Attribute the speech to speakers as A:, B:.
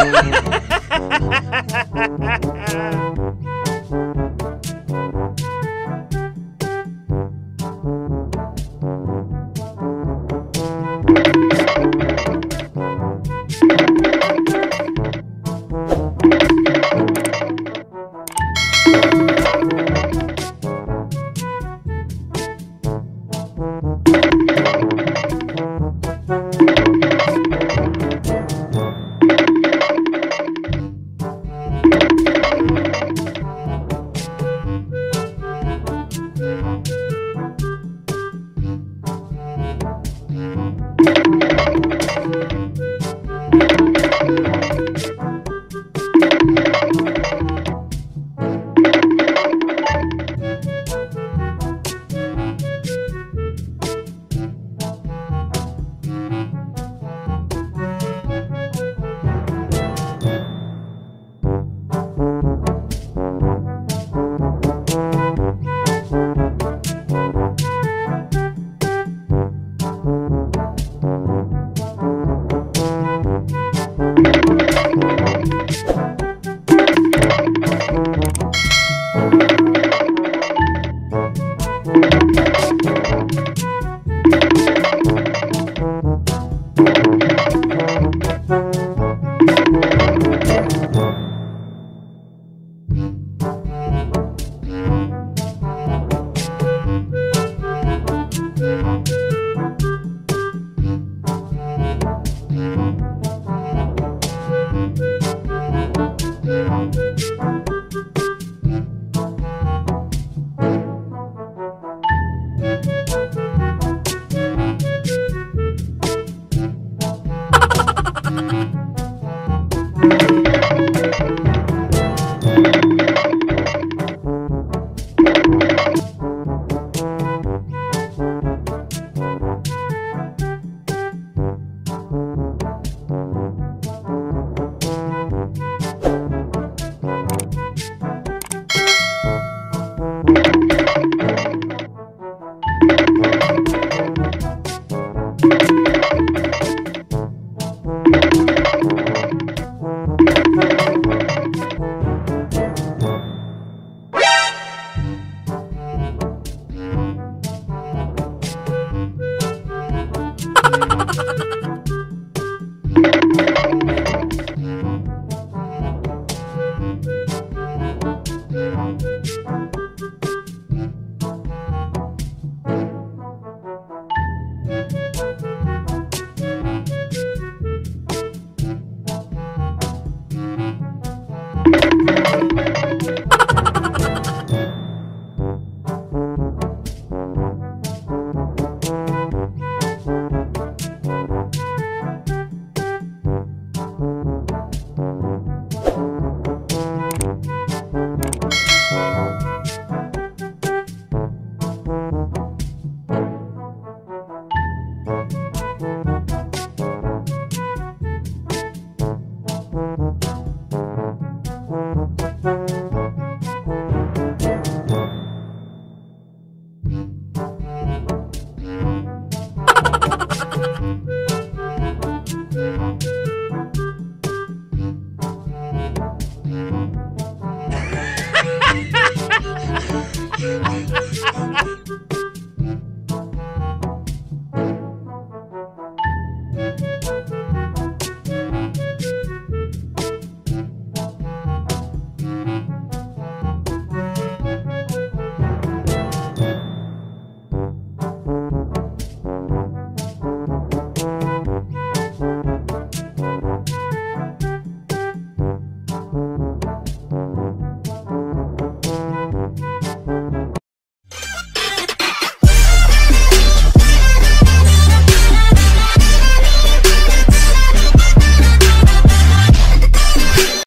A: Ha ha ha ha ha ha! Thank you.